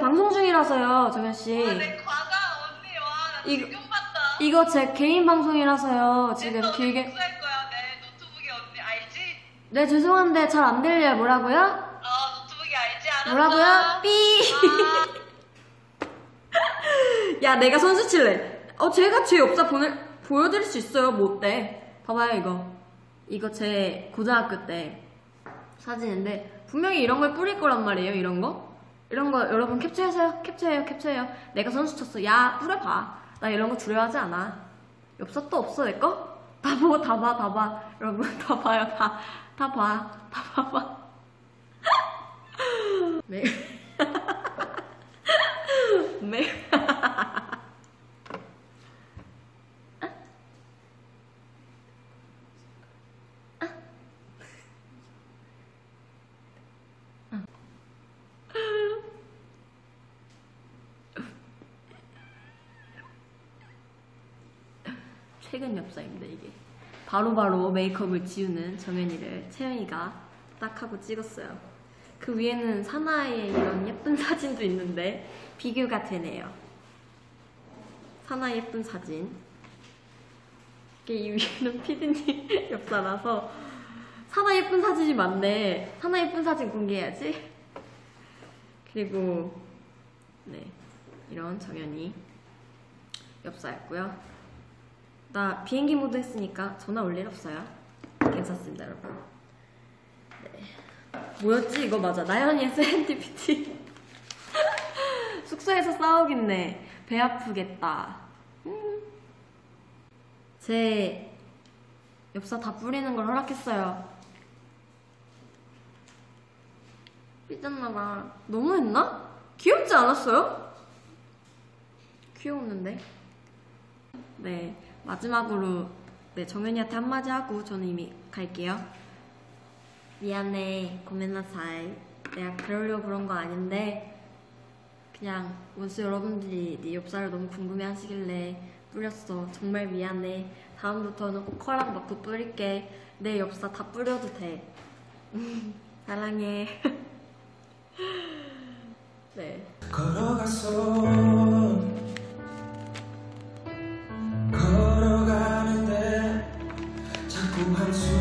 방송이라서요, 정현 씨. 와, 내 과가 언니 와, 나 이거- 지금 봤다. 이거 제 개인 방송이라서요. 지금 내 길게. 거야. 내 노트북이 언니 알지? 네, 죄송한데 잘 안 들려요. 뭐라고요? 어, 노트북이 알지? 알았어. 뭐라고요? 삐! 아, 야, 내가 선수 칠래. 어, 제가 제 엽사 보내, 보여드릴 수 있어요. 뭐 어때? 봐봐요, 이거. 이거 제 고등학교 때 사진인데, 분명히 이런 걸 뿌릴 거란 말이에요, 이런 거. 이런 거 여러분 캡처해서요. 캡처해요, 캡처해요. 내가 선수 쳤어. 야, 뿌려봐. 나 이런 거 두려워하지 않아. 엽사 또 없어, 내 거? 다 보고 다 봐, 다 봐. 여러분, 다 봐요, 다. 다 봐. 다 봐봐. 네. 네. 최근 엽사입니다 이게. 바로 바로 메이크업을 지우는 정연이를 채연이가 딱 하고 찍었어요. 그 위에는 사나이의 이런 예쁜 사진도 있는데 비교가 되네요. 사나이 예쁜 사진. 이게 이 위에는 피디님 엽사라서 사나이 예쁜 사진이 많네. 사나이 예쁜 사진 공개해야지. 그리고 네 이런 정연이 엽사였고요 나 비행기 모드 했으니까 전화 올 일 없어요. 괜찮습니다, 여러분. 네. 뭐였지? 이거 맞아. 나연이의 serendipity. 숙소에서 싸우겠네. 배 아프겠다. 음. 제 엽사 다 뿌리는 걸 허락했어요. 삐졌나봐. 너무했나? 귀엽지 않았어요? 귀여웠는데? 네. 마지막으로 네, 정연이한테 한마디 하고 저는 이미 갈게요. 미안해, 고멘나사이. 내가 그러려고 그런 거 아닌데 그냥 원수 여러분들이 네 엽사를 너무 궁금해 하시길래 뿌렸어. 정말 미안해. 다음부터는 꼭 커랑 넣고 뿌릴게. 내 엽사 다 뿌려도 돼. 사랑해. 네. 걸어갔어 不恨。